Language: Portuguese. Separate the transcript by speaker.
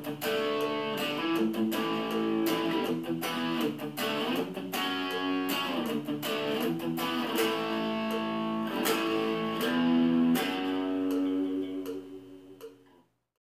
Speaker 1: Música